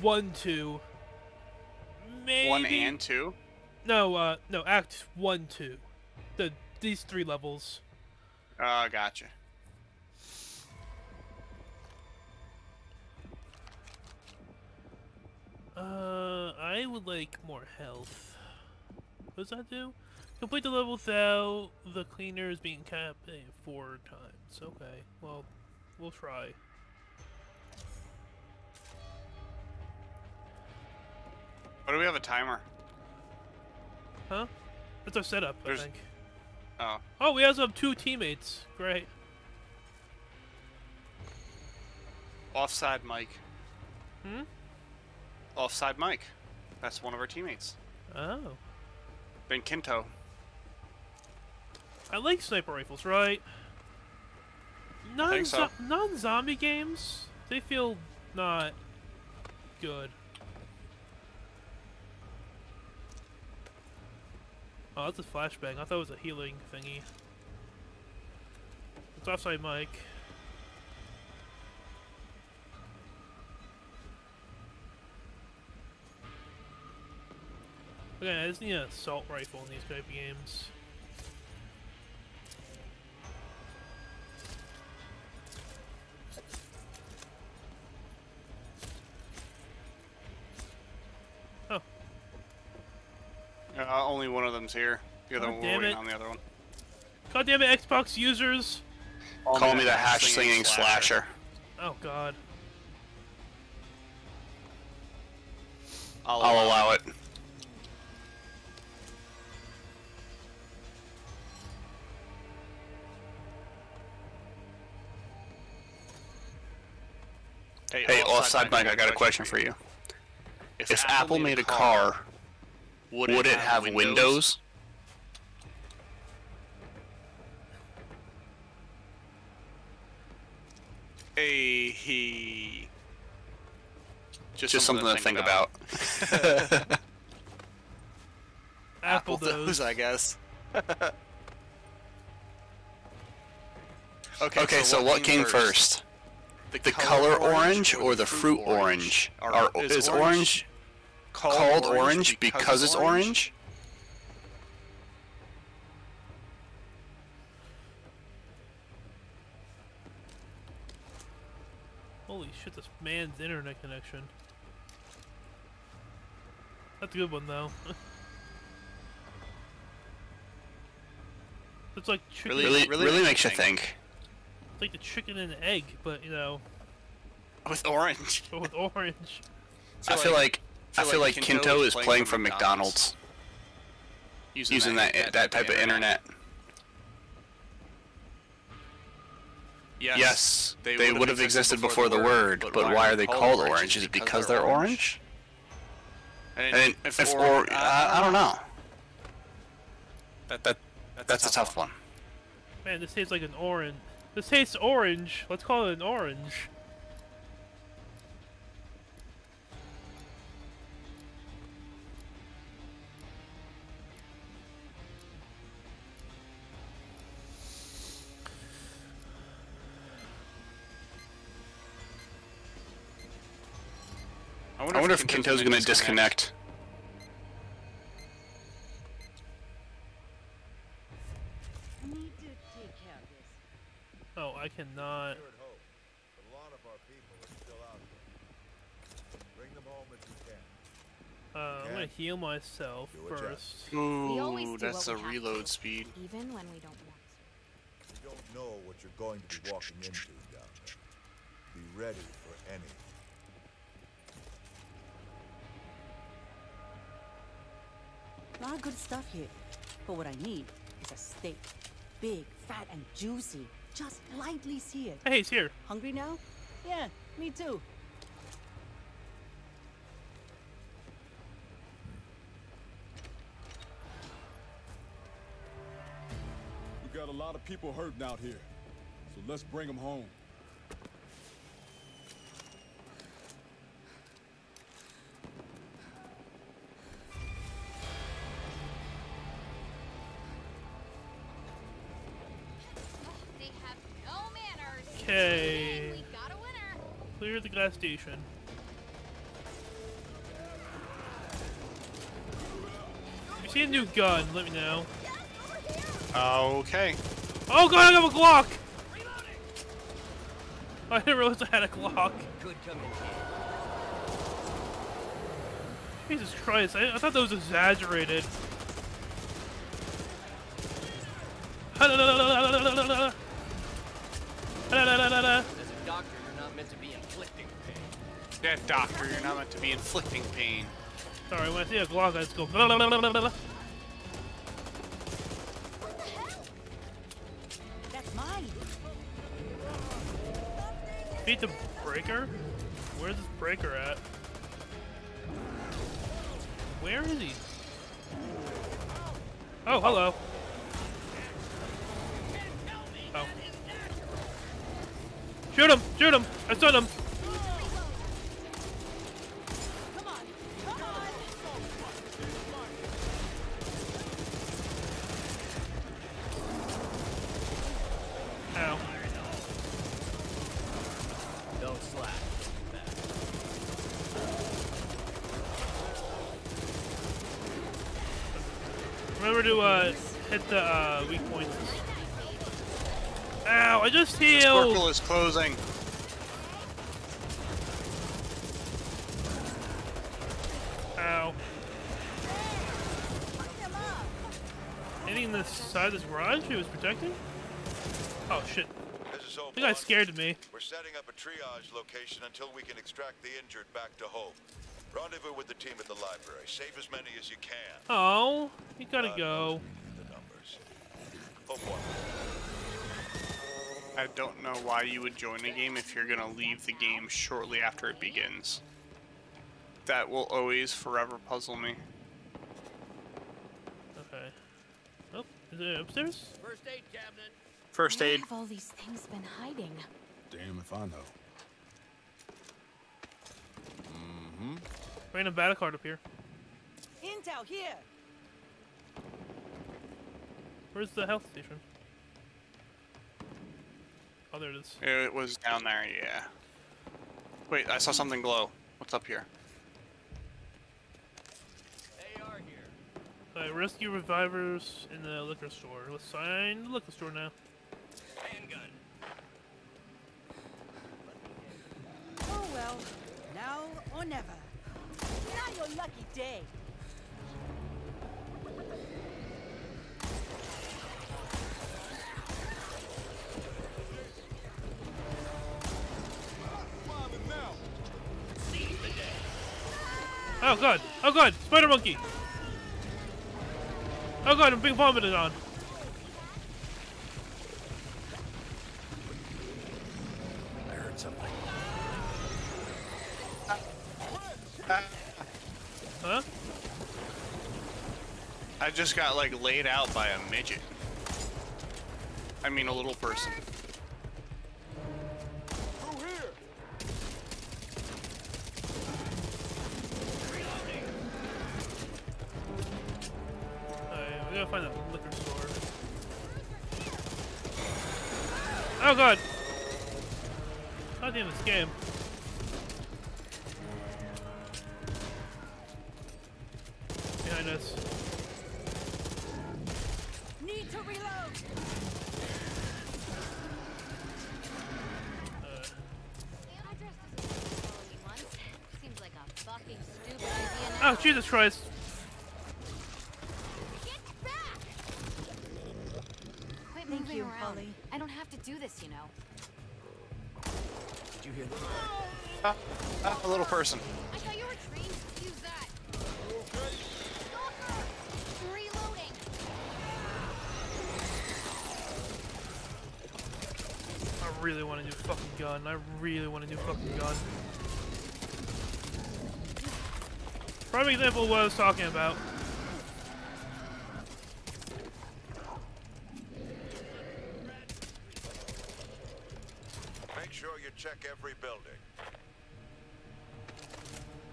one, two. Maybe One and two. no, uh, no, Act one, two. The these three levels. Oh, Uh, gotcha. Uh, I would like more health. What does that do? Complete the level without the cleaners being capped at four times. Okay, well, we'll try. What do we have a timer? Huh? That's our setup, There's- I think. Oh, Oh, we also have two teammates. Great. offside Mike. Hmm? Offside Mike. That's one of our teammates. Oh. Ben Kinto. I like sniper rifles, right? Non so. non zombie games, they feel not good. Oh, that's a flashbang. I thought it was a healing thingy. It's offside mic. Okay, I just need an assault rifle in these type of games. Only one of them's here. The other God one we're damn waiting it. on the other one. God damn it, Xbox users! Call me the hash slinging slasher. Oh god. I'll, I'll allow it. Hey, offside Mike, I got a question for you. If Apple made a car, would it have windows? Hey, he. Just something to think about. Apple, Apple does. those, I guess. okay, Okay, so what came first? The color orange or the fruit orange? Or is orange called orange because it's orange? Holy shit, this man's internet connection. That's a good one though. it's like chicken, Really- Really, really really, makes makes you you think. it's like the chicken and the egg, but you know, with orange. with orange. I feel like I feel like Kinto is playing from McDonald's using that that type of internet. Yes, they would have existed before the word, but why are they called orange? Is it because they're orange? And if, or uh, I, I don't know. That, That that's a tough one. Man, this tastes like an orange. This tastes orange. Let's call it an orange. I wonder if Kinto's gonna disconnect. Need to take care of this. Oh, I cannot. Here at home, but a lot of our people are still out there. Bring them home if you can. Uh, I'm gonna heal myself Do what you have first. Ooh, that's a reload to. speed. Even when we don't want to. You don't know what you're going to be walking into down there. Be ready for anything. A lot of good stuff here. But what I need is a steak. Big, fat, and juicy. Just lightly seared. Hey, he's here. Hungry now? Yeah, me too. We got a lot of people hurting out here. So let's bring them home. station. If you see a new gun, let me know. Okay. Oh god, I have a Glock! I didn't realize I had a Glock. Jesus Christ, I, I thought that was exaggerated. meant to be inflicting pain. Yeah, doctor, you're not meant to be inflicting pain. Sorry, when I see a Glock, I just go. That's mine. Beat the breaker? Where's this breaker at? Where is he? Oh, hello. Oh. Shoot him! Shoot him! I stunned him! Ow. Don't slack. Remember to uh, hit the uh, weak points. Ow! I just healed. Squircle is closing. Ow. Anything in the side of this garage he was protecting? Oh shit. This is Hope You guys One. scared me. We're setting up a triage location until we can extract the injured back to home. Rendezvous with the team at the library. Save as many as you can. Oh, you gotta God go. knows we need the numbers. Hope One. I don't know why you would join a game if you're gonna leave the game shortly after it begins. That will always forever puzzle me. Okay. Oh, is it upstairs? First aid cabinet. First Where aid. have all these things been hiding? Damn if I know. Mm-hmm. Random battle card up here. Intel here. Where's the health station? Oh, there it is. It was down there, yeah. Wait, I saw something glow. What's up here? AR here. Uh, rescue revivers in the liquor store. Let's sign the liquor store now. Handgun. Oh well, now or never. Now your lucky day. Oh god! Oh god! Spider monkey! Oh god, I'm being vomited on. I heard something. Huh? I just got like laid out by a midget. I mean a little person. Moving you, around. Holly. I don't have to do this, you know. Did you hear that? Ah, ah, a little person. I thought you were trained to use that. Stalker! Reloading. I really want a new fucking gun. I really want a new fucking gun. Prime example of what I was talking about. Make sure you check every building.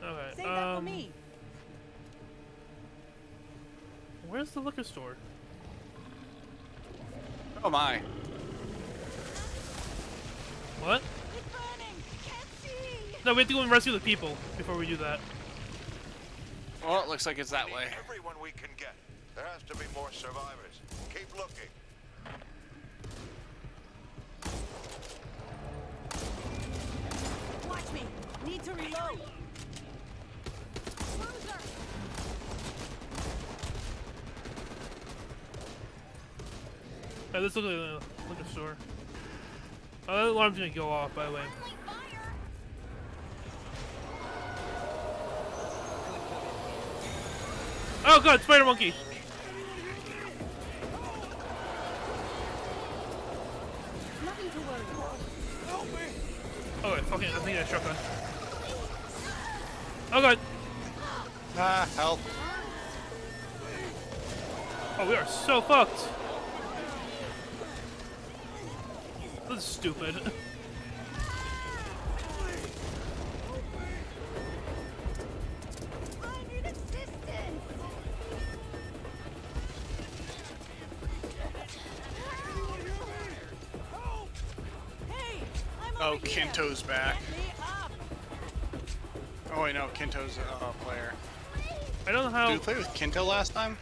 Okay. Save that for um, me. Where's the liquor store? Oh my. What? It's burning. Can't see. No, we have to go and rescue the people before we do that. Well, it looks like it's that way. Everyone we can get. There has to be more survivors. Keep looking. Watch me. Need to reload. Uh, this looks like a liquor store. Oh, that alarm's gonna go off, by the way. Oh god, spider monkey! Nothing to worry about. Oh wait, fucking, I think I shotgun. Oh god! Ah, help. Oh, we are so fucked! This stupid. I need assistance! Hey, I'm Oh, over here. Kinto's back. Get me up. Oh I know, Kinto's a uh, player. I don't know how. Did we play with Kinto last time?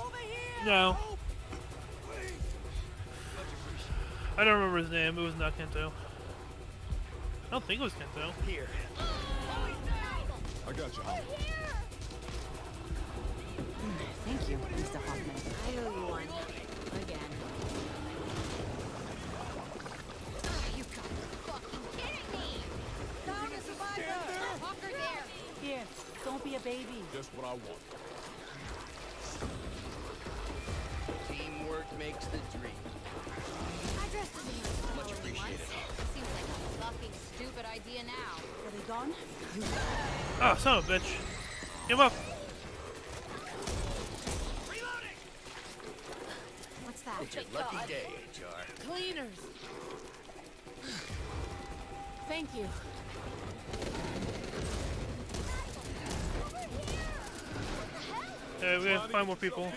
Over here. No. I don't remember his name. It was not Kento. I don't think it was Kento. Here. I got you. Thank you, Mr. Hoffman. I owe you one. Again. Ah, you got fucking kidding me! Found a survivor! Walker there! Here, don't be a baby. Just what I want. Teamwork makes the dream. Address doesn't Much appreciated. Seems like a fucking stupid idea now. Are they gone? Ah, son of a bitch. Give up. What's that? It's your lucky day, HR. Cleaners. Thank you. Yeah, we gotta find more people.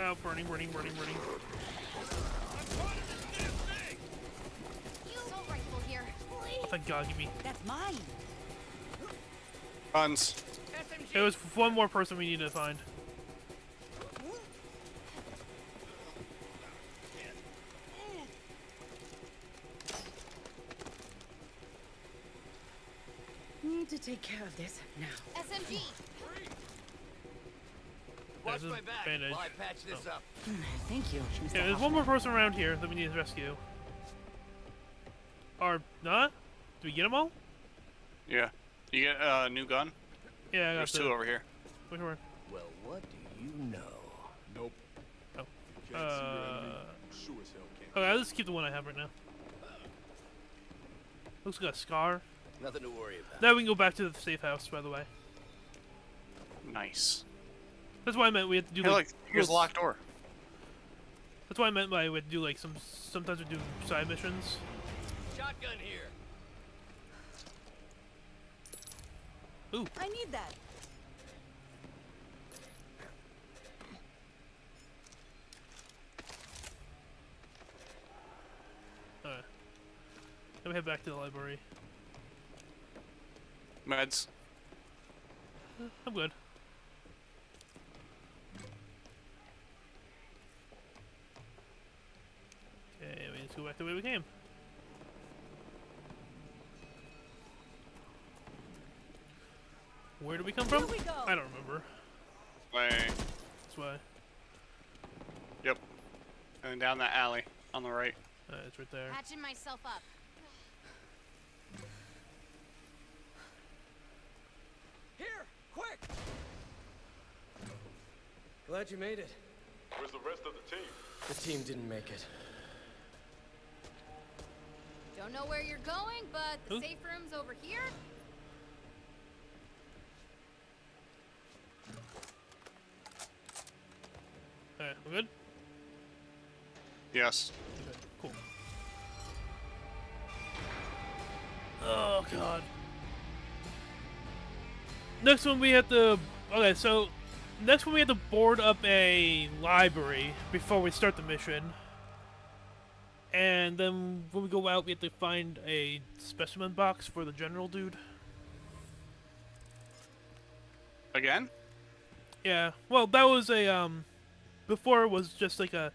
Oh, burning, burning, burning, burning. Assault rifle here. Oh, thank God, give me. That's mine. Guns. It was one more person we need to find. Need to take care of this now. SMG! Watch There's my back bandage. while I patch this up. Thank you, Mr. Yeah, there's one Hoffman. more person around here that we need to rescue. Or not? Do we get them all? Yeah. You get a uh, new gun? Yeah, I got There's the- two over here. Which one? Well, what do you know? Nope. Oh. Can't see your Uh, enemy. Sure as hell can't. Okay, I'll just keep the one I have right now. Looks like a scar. Nothing to worry about. Now we can go back to the safe house, by the way. Nice. That's why I meant we had to do Hey, like. look, here's a little- locked door. That's why I meant by we had to do like some. Sometimes we do side missions. Shotgun here. Ooh, I need that. alright. Let me head back to the library. Meds. I'm good. Okay, we need to go back the way we came. Where did we come from? We go. I don't remember. Way. That's way. Yep. And then down that alley on the right. Uh, it's right there. Patching myself up. Here, quick. Glad you made it. Where's the rest of the team? The team didn't make it. Don't know where you're going, but the Who? safe room's over here. Alright, we're good? Yes. Okay, cool. Oh god. Next one we have to okay, so next one we have to board up a library before we start the mission. And then when we go out, we have to find a specimen box for the general dude. Again? Yeah. Well, that was a um before it was just like a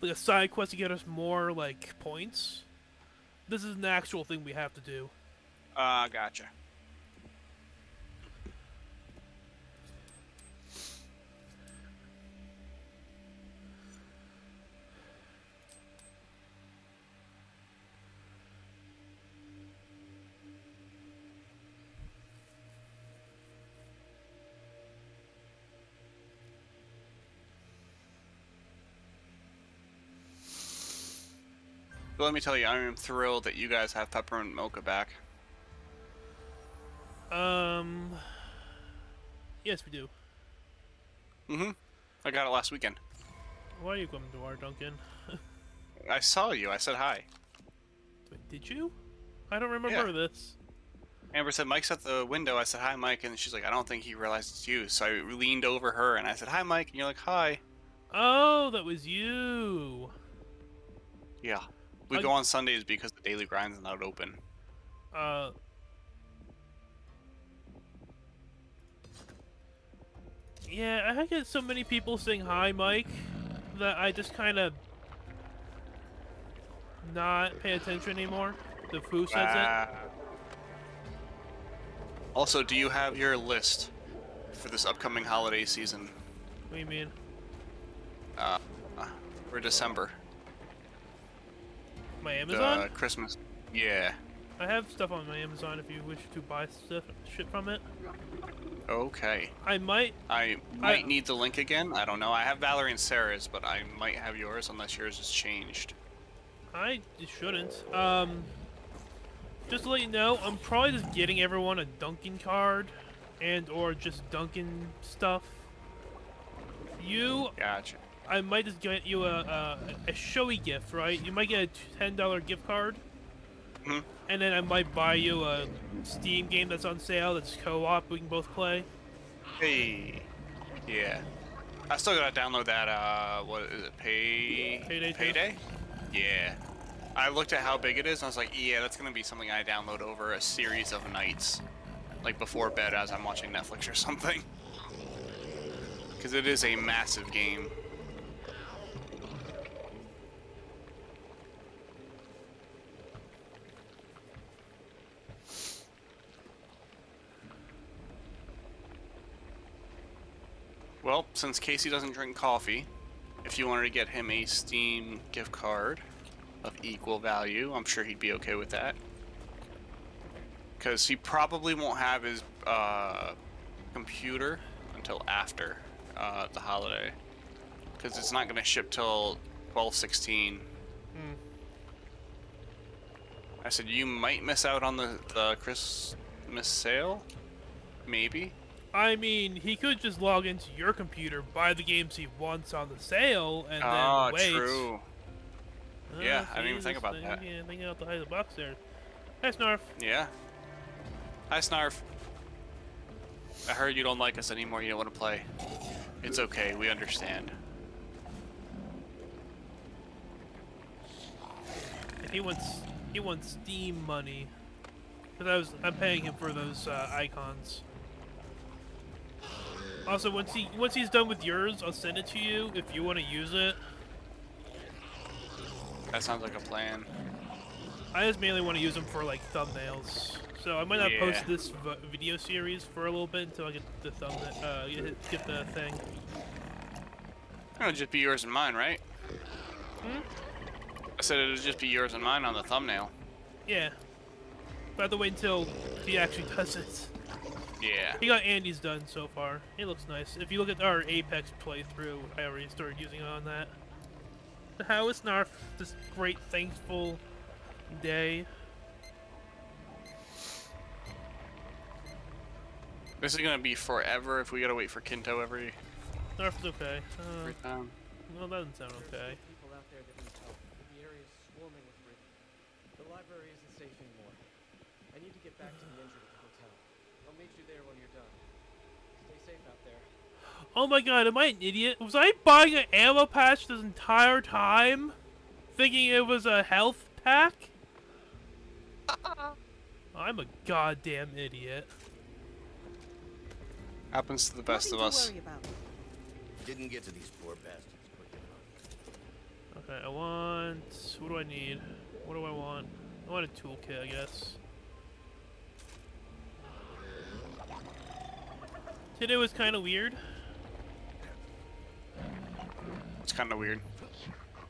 like a side quest to get us more like points. This is an actual thing we have to do. Uh, gotcha. But let me tell you, I am thrilled that you guys have peppermint mocha back. Um. Yes, we do. Mm-hmm. I got it last weekend. Why are you coming to our Dunkin'? I saw you. I said hi. Wait, did you? I don't remember Yeah. this. Amber said, Mike's at the window. I said, hi, Mike. And she's like, I don't think he realized it's you. So I leaned over her and I said, hi, Mike. And you're like, hi. Oh, that was you. Yeah. We I- go on Sundays because the daily grind's not open. Uh. Yeah, I get so many people saying hi, Mike, that I just kind of not pay attention anymore. The who says it. Ah. Also, do you have your list for this upcoming holiday season What do you mean? uh, for December? My Amazon? Christmas. Yeah. I have stuff on my Amazon if you wish to buy stuff shit from it. Okay. I might. I might need the link again. I don't know. I have Valerie and Sarah's, but I might have yours unless yours has changed. I shouldn't. Um, just to let you know, I'm probably just getting everyone a Dunkin' card, and or just Dunkin' stuff. You, Gotcha. I might just get you a a, a showy gift, right? You might get a ten dollar gift card, Mhm. and then I might buy you a Steam game that's on sale that's co-op. We can both play. Hey. Yeah. I still gotta download that, uh, what is it, Pay... Payday? Payday? Yeah. I looked at how big it is and I was like, yeah, that's gonna be something I download over a series of nights. Like before bed as I'm watching Netflix or something. Because it is a massive game. Well, since Casey doesn't drink coffee, if you wanted to get him a Steam gift card of equal value, I'm sure he'd be okay with that. Because he probably won't have his uh, computer until after uh, the holiday. Because it's not going to ship till 1216. I said, you might miss out on the, the Christmas sale? Maybe? I mean, he could just log into your computer, buy the games he wants on the sale, and oh, then wait. true. Uh, Yeah, I didn't even think about thing- that. Yeah, thinking out the high of the box there. Hi, Snarf. Yeah. Hi, Snarf. I heard you don't like us anymore. You don't want to play. It's okay. We understand. He wants, he wants Steam money. Cause I was, I'm paying him for those uh, icons. Also, once he, once he's done with yours, I'll send it to you if you want to use it. That sounds like a plan. I just mainly want to use them for like thumbnails. So I might not post this v- video series for a little bit until I get the thumbnail, uh, get, get the thing. It'll just be yours and mine, right? Hmm? I said it'll just be yours and mine on the thumbnail. Yeah. But I have to wait until he actually does it. Yeah. He got Andy's done so far. It looks nice. If you look at our Apex playthrough, I already started using it on that. How is Narf this great thankful day? This is gonna be forever if we gotta wait for Kinto every Snarf is okay. Uh, every time. well, that doesn't sound okay. People out there that need help. The area is swarming with Rick. The library isn't safe anymore. I need to get back to the injured at the hotel. I'll meet you there when you're done. Stay safe out there. Oh my god, am I an idiot? Was I buying an ammo patch this entire time? Thinking it was a health pack? I'm a goddamn idiot. Happens to the best Nothing of us. worry. Didn't get to these poor bastards quick enough. Okay, I want. What do I need? What do I want? I want a toolkit, I guess. Today was kind of weird. It's kind of weird.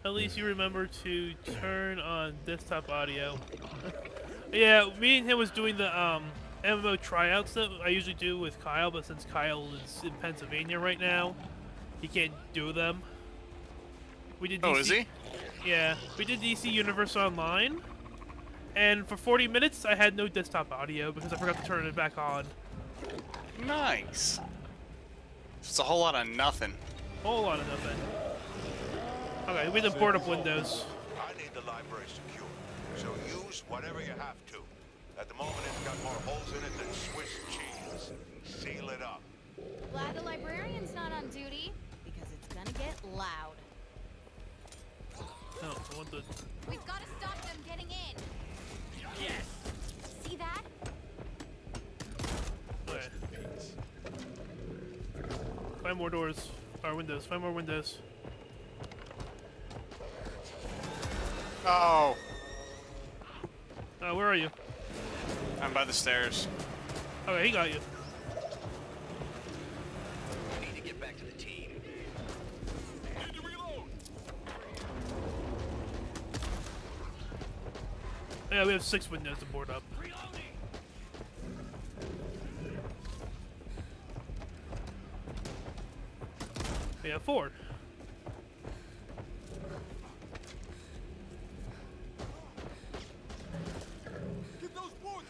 At least you remember to turn on desktop audio. yeah, me and him was doing the um, MMO tryouts that I usually do with Kyle, but since Kyle is in Pennsylvania right now, he can't do them. We did. Oh, is he? Yeah, we did DC Universe Online, and for 40 minutes I had no desktop audio because I forgot to turn it back on. Nice. It's a whole lot of nothing. Whole lot of nothing. Okay, we didn't board up Windows. I need the library secure, so use whatever you have to. At the moment, it's got more holes in it than Swiss cheese. Seal it up. Glad the librarian's not on duty, because it's gonna get loud. No, I want the. We've got to stop them getting in. Yes. See that? Okay. Find more doors. Or windows. Find more windows. Oh, Uh, where are you? I'm by the stairs. Okay, he got you. Need to get back to the team. Yeah, we have six windows to board up. We have four. Get those boards in place.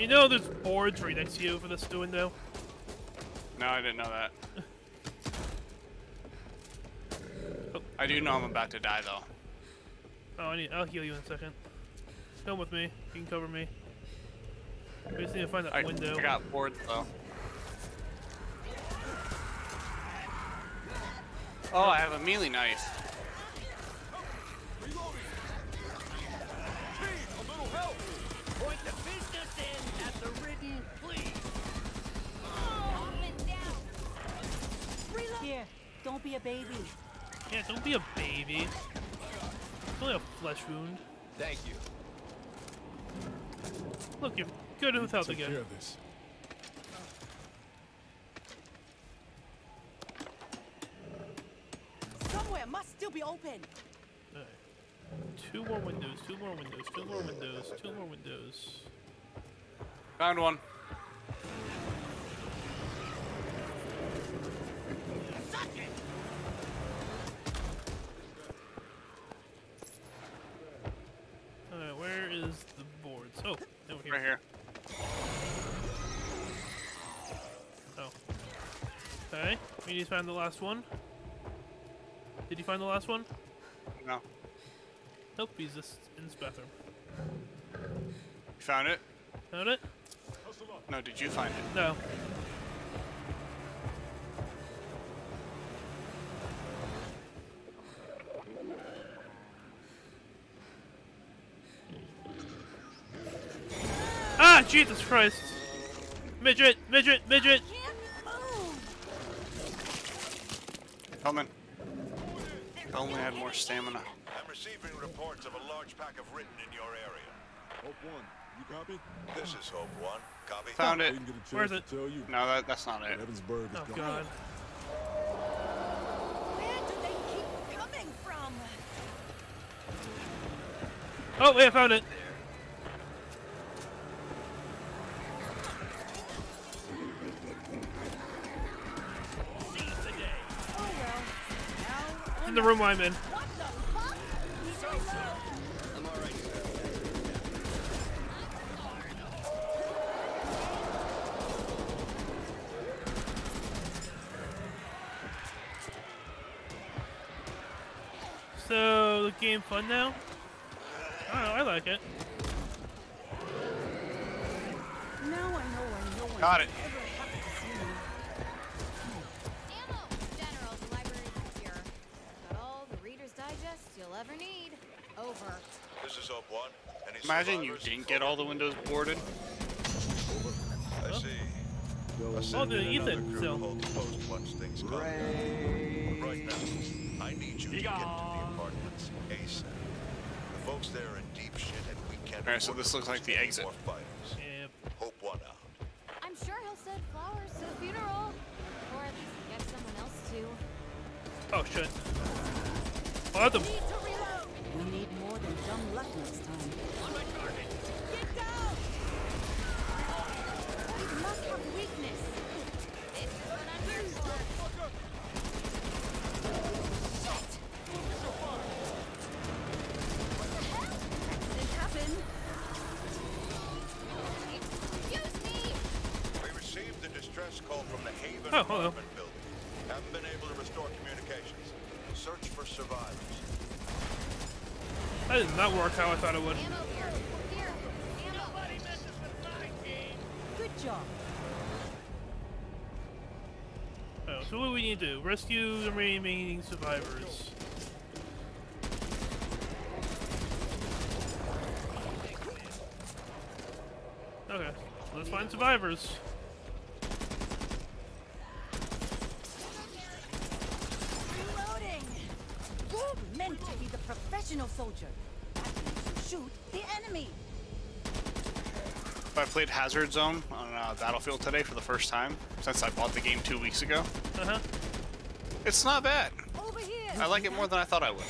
You know there's boards right next to you for this window? No, I didn't know that. I do know I'm about to die though. Oh, I need, I'll heal you in a second. Come with me. You can cover me. We just need to find that I, window. I got bored though. Oh, I have a melee knife. Point the business in at the ridden, please. Up and down. Here, don't be a baby. Yeah, don't be a baby. It's only a flesh wound. Thank you. Look, you're good with health Take again. care of this. Somewhere must still be open. Alright. Two more windows, two more windows, two more windows, two more windows. Found one. Alright, where is the boards? Oh, over here. Right here. Oh. Okay, we need to find the last one. Did you find the last one? No. Nope, he's just in his bathroom. You found it? Found it? No, did you find it? No. Ah, Jesus Christ! Midget, midget, midget! Coming. If only had more stamina. I'm receiving reports of a large pack of Ridden in your area. Hope one. You copy? This is Hope One. Copy. Found it. Didn't get a chance Where's to it? tell you. No, that, that's not it. Evansburgh is Oh gone. God. Where do they keep coming from? Oh, wait, I found it. The room I'm in. What the fuck? I'm all right, sir. So, the game fun now? I don't know, I like it. Now I know I know I Got it. Over. This is Hope One. Any Imagine you didn't get all the windows boarded. I see. Oh, Send the Ethan crew cell. to hold the post once things calm down. Right now, I need you to get to the apartments ASAP. The folks there are in deep shit and we can't Alright, so this looks like the any exit. more Haven't been able to restore communications. Search for survivors. that did not work how I thought it would. Ammo here! Here! Ammo! Nobody messes with my game. Good job. Oh, so what do we need to do? Rescue the remaining survivors. Okay, let's find survivors. Reloading. You're meant to be the professional soldier. That means you shoot the enemy. I played Hazard Zone on uh, Battlefield today for the first time since I bought the game two weeks ago. Uh huh. It's not bad. Over here. I like it more than I thought I would.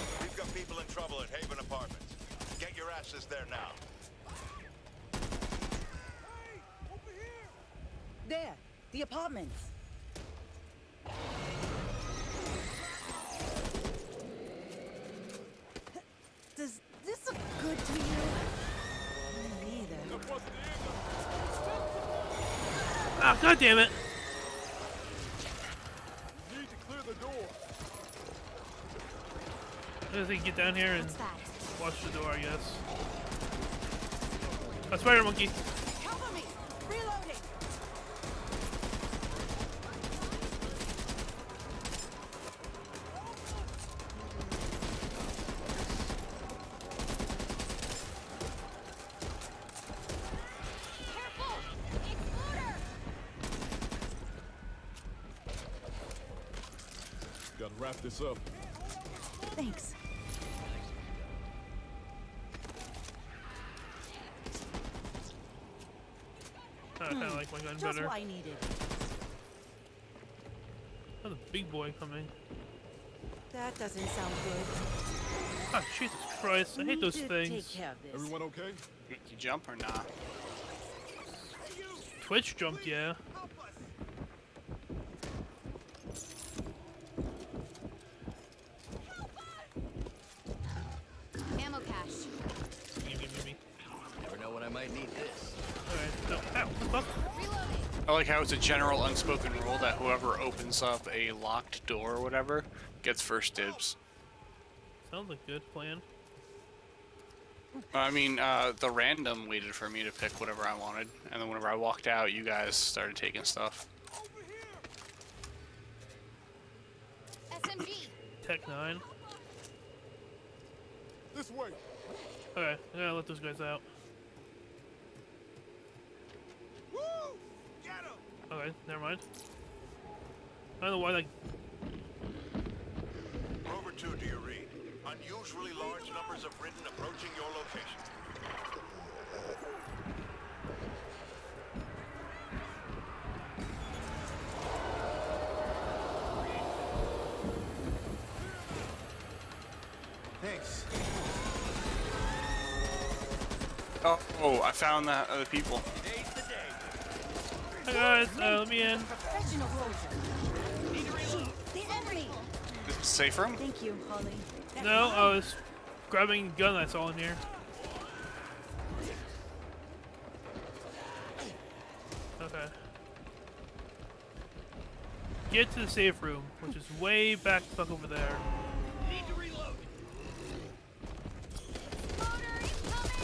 I just need to get down here and watch the door, I guess. A spider monkey. Cover me. Reloading. Gotta wrap this up. Gun Just better. what I needed. Oh, the big boy coming. That doesn't sound good. Oh, Jesus Christ! I hate those things. Take care of this. Everyone okay? You you jump or not? Twitch jumped, yeah. Ammo cache. Gimme, gimme, gimme. Never know when I might need this. Alright, no. Ow, what the fuck? Reloading. I like how it's a general unspoken rule that whoever opens up a locked door or whatever gets first dibs. Sounds like a good plan. I mean, uh, the random waited for me to pick whatever I wanted, and then whenever I walked out, you guys started taking stuff. SMG. Tech 9. This way. Okay, I gotta let those guys out. Okay, never mind. I don't know why, like, Rover 2, do you read? Unusually large numbers of Ridden approaching your location. Thanks. Oh, oh I found that other people. Today's the day. hi guys, uh, let me in. Professional soldier. Need to reload. The enemy. Is it safe room? Thank you, Holly. No. I was grabbing a gun I saw in here. Okay. Get to the safe room, which is way back the fuck over there. Need to reload. Exploder incoming.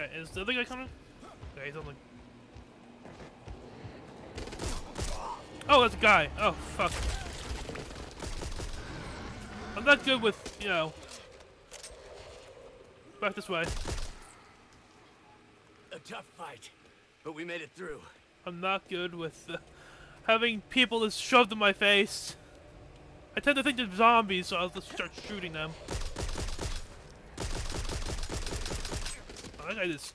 Alright, is the other guy coming? Okay, he's on the... Oh, that's a guy! Oh, fuck. I'm not good with, you know... Back this way. A tough fight, but we made it through. I'm not good with uh, having people just shoved in my face. I tend to think they're zombies, so I'll just start shooting them. That guy just...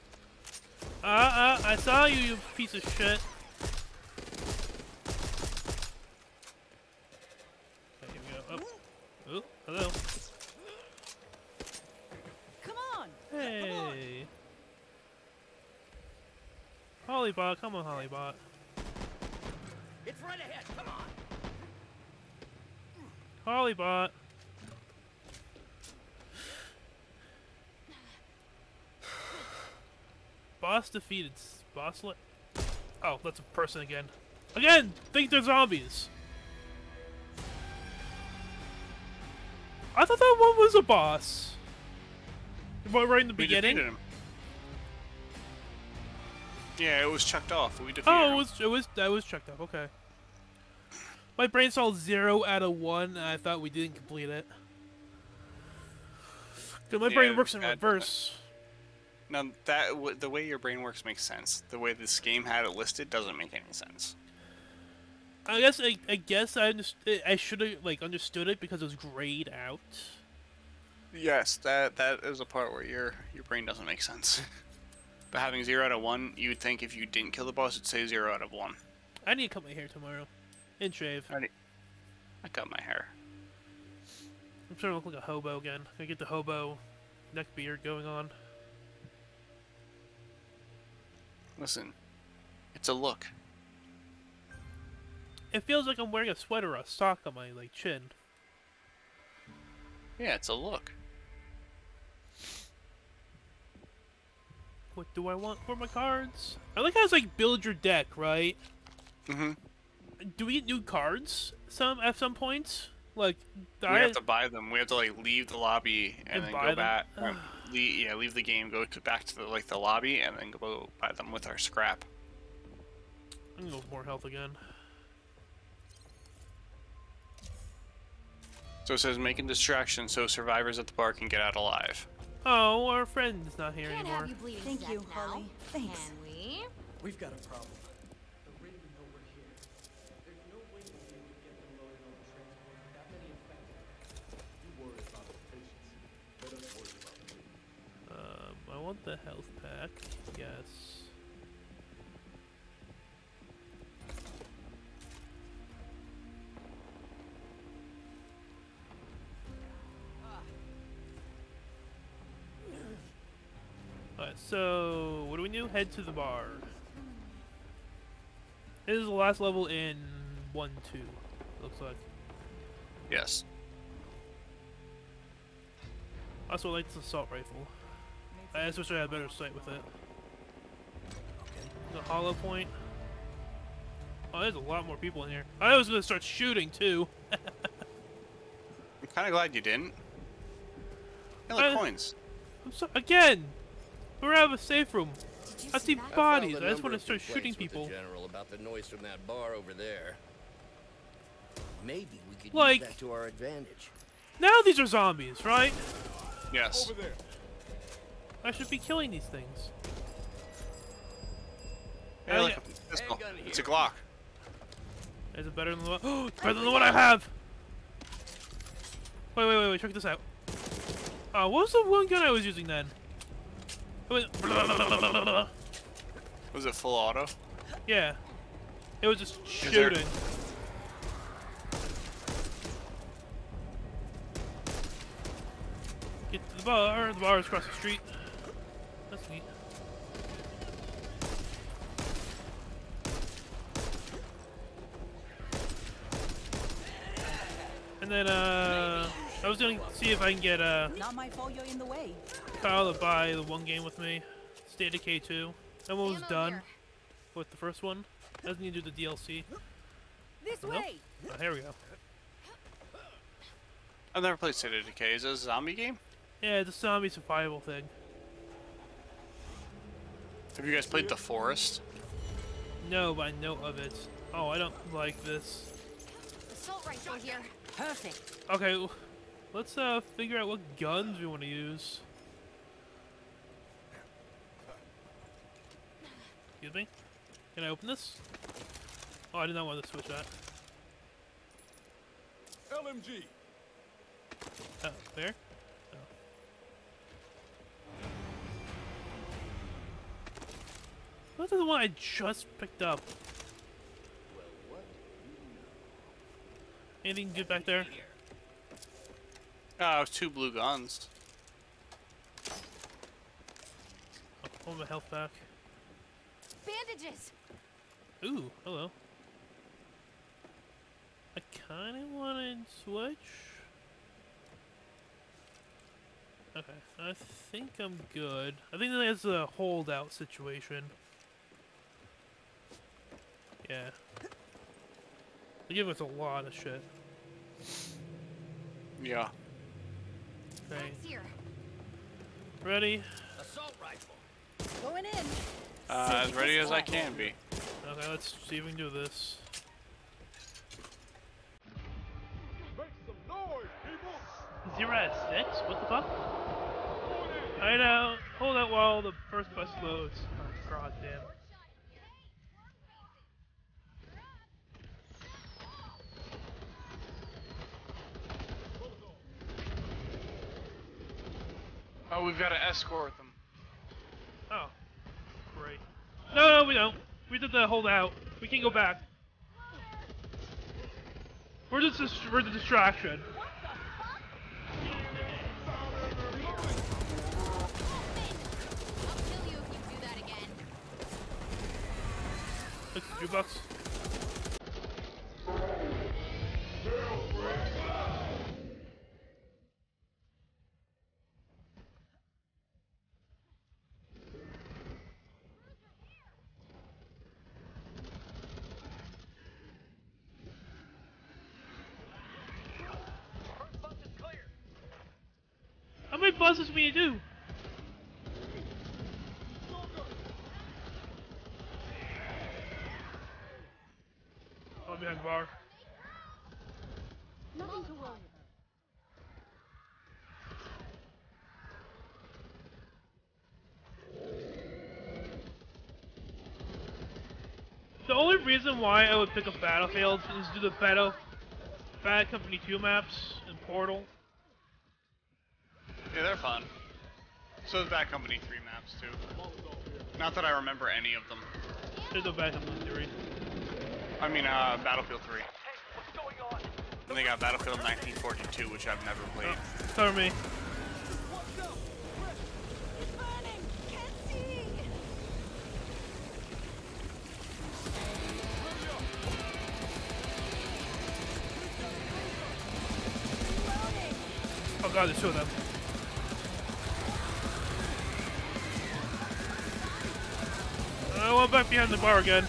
Uh, uh, I saw you, you piece of shit. Here we go. Oh. Oh, hello. Come on. Hey. Hollybot, come on, Hollybot. It's right ahead. Come on. Hollybot. Boss defeated. Boss lit. Oh, that's a person again. Again! Think they're zombies! I thought that one was a boss. Right in the We beginning? Yeah, it was checked off. We defeated Oh, it was it was that was checked off, Okay. My brain saw zero out of one, and I thought we didn't complete it. 'Cause my brain works in reverse. Now that w- the way your brain works makes sense. The way this game had it listed doesn't make any sense. I guess I, I guess I underst- I should have like understood it because it was grayed out. Yes, that that is a part where your your brain doesn't make sense. but having zero out of one, you would think if you didn't kill the boss, it'd say zero out of one. I need to cut my hair tomorrow, and shave. I, I cut my hair. I'm starting to look like a hobo again. I get the hobo neck beard going on. Listen, it's a look. It feels like I'm wearing a sweater or a sock on my like chin. Yeah, it's a look. What do I want for my cards? I like how it's like build your deck, right? Mm-hmm. Do we get new cards some at some point? Like, We I, have to buy them. We have to like leave the lobby and, And then go them? back. um, le- yeah, leave the game, go to, back to the, like the lobby, and then go buy them with our scrap. I'm gonna go more health again. So it says making distractions so survivors at the bar can get out alive. Oh, our friend's not here Can't anymore. have you bleeding Thank you, death now. Holly. Thanks. Can we? We've got a problem. The Ridden know we're here. There's no way we'll be able to get them loaded on the transport with that many infected. You worry about the patients. Let us worry about you. Um, I want the health pack. Yes. Alright, so what do we do? Head to the bar. This is the last level in 1 2, looks like. Yes. I also like the assault rifle. I wish I had better sight with it. The hollow point. Oh, there's a lot more people in here. I was gonna start shooting too. I'm kind of glad you didn't. Hey, look, I- coins. I'm so again. We're out of a safe room. I see that? I bodies. filed a I just want to start shooting complaints with people. The general about the noise from that bar over there. Maybe we could Like- use that to our advantage. Now these are zombies, right? Yes. Over there. I should be killing these things. Hey, look, yeah. a pistol. It's a. Glock. Is it better than the one? Oh, it's better than the one I have. Wait, wait, wait, wait. Check this out. Uh, what was the one gun I was using then? It was Was it full auto? Yeah. It was just Is there- shooting. Get to the bar. The bar is across the street. That's neat. And then, uh, I was gonna see if I can get, uh, Not my fault you're in the way. Kyle to buy the one game with me, State of Decay 2. And when was done here. with the first one, doesn't need to do the DLC. This Nope. way. Oh, here we go. I've never played State of Decay. Is it a zombie game? Yeah, it's a zombie survival thing. Have you guys played The Forest? No, but I know of it. Oh, I don't like this. Assault rifle here. Perfect. Okay, let's uh figure out what guns we want to use. Excuse me. Can I open this? Oh, I did not want to switch that. LMG. Oh, there? Oh. What's the one I just picked up? Anything good back there? Oh, two blue guns. Oh, hold my health back. Bandages. Ooh, hello. I kind of want to switch. Okay, I think I'm good. I think that's a holdout situation. Yeah. They give us a lot of shit. Yeah. Okay, ready? Assault rifle. Going in. Uh, as ready as I can be. Okay, let's see if we can do this. Make some noise, people. Zero out of six? What the fuck? I know. Hold out while the first bus loads. Oh, god damn. Oh, we've got to escort with them. Oh. Great. No, no, we don't. We did the holdout. We can go back. We're just we're the distraction. I'll kill you if you do that again. Look, jukebox. First bus is clear. How many buses we need to do? Oh, behind the bar. Nothing to worry about. The only reason why I would pick up Battlefield is do the Battle Bad Company 2 maps and Portal. Yeah, they're fun. So is Bad Company 3 maps, too. Not that I remember any of them. There's no Bad Company 3. I mean, uh, Battlefield 3. Hey, what's going on? And they got Battlefield 1942, which I've never played. Cover me. God, there's two of them. Uh, I went back behind the bar again.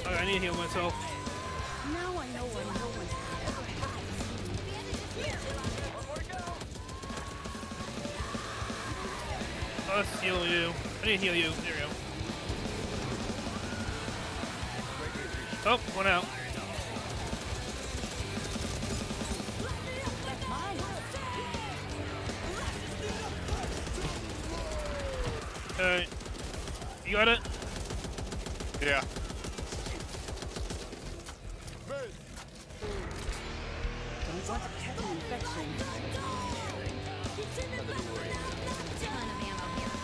Okay, I need to heal myself. Now I know why no one's Let's heal you. I need to heal you. There Oh, one out. Alright. You got it? Yeah. Don't want to catch an infection. Ton of ammo here.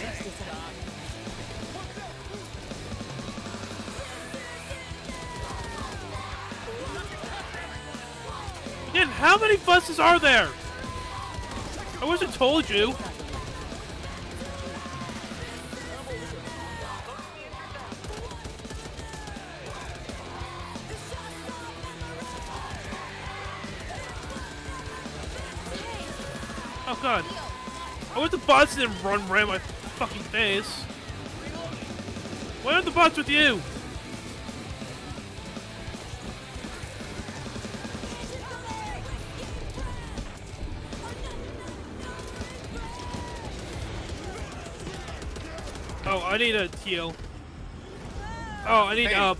Best is out. How many buses are there? I wish I told you. Oh god. I wish the bots didn't run right in my fucking face. Why aren't the bots with you? I need a heal. Oh, I need hey. up.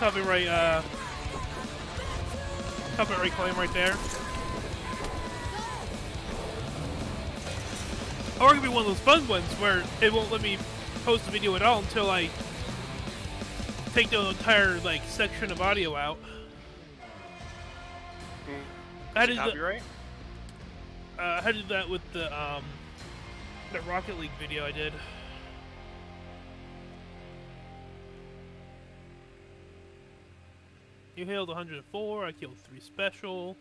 Copyright, uh, copyright claim right there. Or it could be one of those fun ones where it won't let me post the video at all until I take the entire, like, section of audio out. I Is it did the- copyright? uh, I did that with the um, the Rocket League video I did. You hailed 104. I killed three special.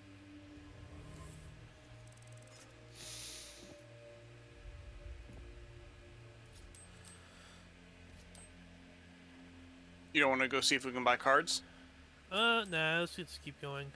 You don't want to go see if we can buy cards? Uh, nah. Let's just keep going.